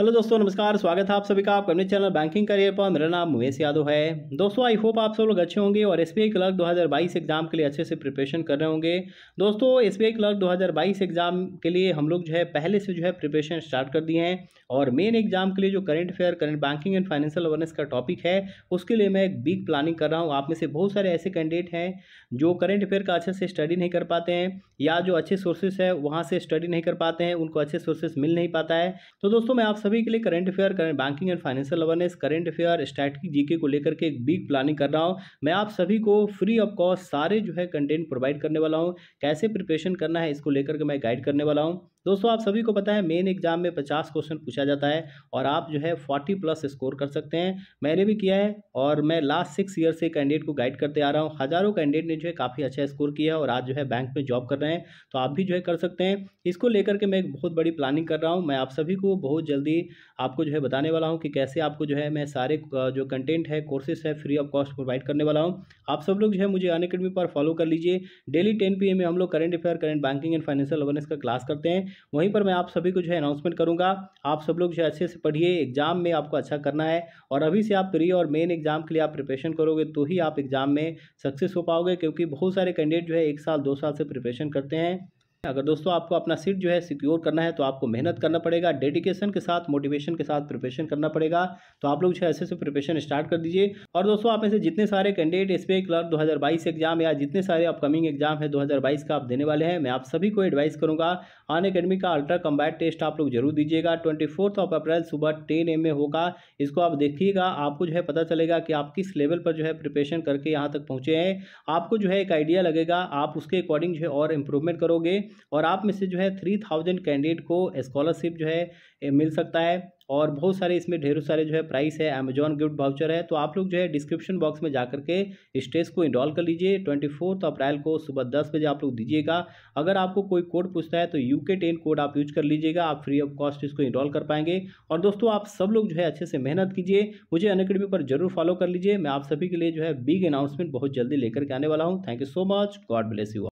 Hello दोस्तों, नमस्कार, स्वागत है आप सभी का आपका अपने चैनल बैंकिंग करियर पर। मेरा नाम मुवेश यादव है। दोस्तों आई होप आप सब लोग अच्छे होंगे और एस बी क्लर्क 2022 एग्ज़ाम के लिए अच्छे से प्रिपरेशन कर रहे होंगे। दोस्तों S B I clerk 2022 exam के लिए हम लोग जो है पहले से जो है प्रिपरेशन स्टार्ट कर दिए हैं और मेन एग्ज़ाम के लिए जो current affair current banking and financial awareness का टॉपिक है, उसके लिए मैं एक बिग प्लानिंग कर रहा हूँ। आप में से बहुत सारे ऐसे कैंडिडेट हैं जो करंट अफेयर का अच्छे से स्टडी नहीं कर पाते हैं या जो अच्छे सोर्सेज है, वहाँ से स्टडी नहीं कर पाते हैं, उनको अच्छे सोर्सेज मिल नहीं पाता है। तो दोस्तों, मैं आप सभी के लिए current affair current banking and financial awareness current affair static GK को लेकर के एक बिग प्लानिंग कर रहा हूँ। मैं आप सभी को फ्री ऑफ़ कॉस्ट सारे जो है कंटेंट प्रोवाइड करने वाला हूँ। कैसे प्रिपरेशन करना है इसको लेकर के मैं गाइड करने वाला हूँ। दोस्तों, आप सभी को पता है मेन एग्ज़ाम में पचास क्वेश्चन पूछा जाता है और आप जो है फोर्टी प्लस स्कोर कर सकते हैं। मैंने भी किया है और मैं लास्ट सिक्स ईयर से कैंडिडेट को गाइड करते आ रहा हूँ। हज़ारों कैंडिडेट ने जो है काफ़ी अच्छा स्कोर किया है और आज जो है बैंक में जॉब कर रहे हैं। तो आप भी जो है कर सकते हैं। इसको लेकर के मैं एक बहुत बड़ी प्लानिंग कर रहा हूँ। मैं आप सभी को बहुत जल्दी आपको जो है बताने वाला हूँ कि कैसे आपको जो है मैं सारे जो कंटेंट है कोर्सेस है फ्री ऑफ़ कॉस्ट प्रोवाइड करने वाला हूँ। आप सब लोग जो है मुझे अन पर फॉलो कर लीजिए। डेली टेन पी में हम लोग current affair current banking and financial awareness का क्लास करते हैं। वहीं पर मैं आप सभी को जो है अनाउंसमेंट करूँगा। आप सब लोग जो अच्छे से पढ़िए एग्ज़ाम में आपको अच्छा करना है और अभी से आप प्री और मेन एग्ज़ाम के लिए आप प्रिपरेशन करोगे तो ही आप एग्ज़ाम में सक्सेस हो पाओगे क्योंकि बहुत सारे कैंडिडेट जो है एक साल, दो साल से प्रिपरेशन करते हैं। अगर दोस्तों आपको अपना सीट जो है सिक्योर करना है तो आपको मेहनत करना पड़ेगा डेडिकेशन के साथ मोटिवेशन के साथ प्रिपरेशन करना पड़ेगा। तो आप लोग जो है ऐसे से प्रिपरेशन स्टार्ट कर दीजिए। और दोस्तों आप में से जितने सारे कैंडिडेट एस क्लर्क 2022 एग्ज़ाम या जितने सारे अपकमिंग एग्ज़ाम है 2022 का आप देने वाले हैं, मैं आप सभी को एडवाइस करूँगा। अन अकेडमी का अल्ट्रा कम्बैट टेस्ट आप लोग ज़रूर दीजिएगा। ट्वेंटी ऑफ़ अप्रैल सुबह टेन एम में होगा। इसको आप देखिएगा, आपको जो है पता चलेगा कि आप किस लेवल पर जो है प्रिपरेशन करके यहाँ तक पहुँचे हैं। आपको जो है एक आइडिया लगेगा, आप उसके अकॉर्डिंग जो है और इम्प्रूवमेंट करोगे। और आप में से जो है थ्री थाउज़ेंड कैंडिडेट को स्कॉलरशिप जो है मिल सकता है और बहुत सारे इसमें ढेरों सारे जो है प्राइस है अमेजॉन गिफ्ट वाउचर है तो आप लोग जो है डिस्क्रिप्शन बॉक्स में जाकर के स्टेज को इंस्टॉल कर लीजिए। ट्वेंटी फोर्थ अप्रैल को सुबह दस बजे आप लोग दीजिएगा। अगर आपको कोई कोड पूछता है तो यू के टेन कोड आप यूज़ कर लीजिएगा, आप फ्री ऑफ़ कॉस्ट इसको इंस्टॉल कर पाएँगे। और दोस्तों, आप सब लोग जो है अच्छे से मेहनत कीजिए, मुझे अन पर ज़रूर फॉलो कर लीजिए। मैं आप सभी के लिए जो है बिग अनाउंसमेंट बहुत जल्दी लेकर के आने वाला हूँ। Thank you so much God bless you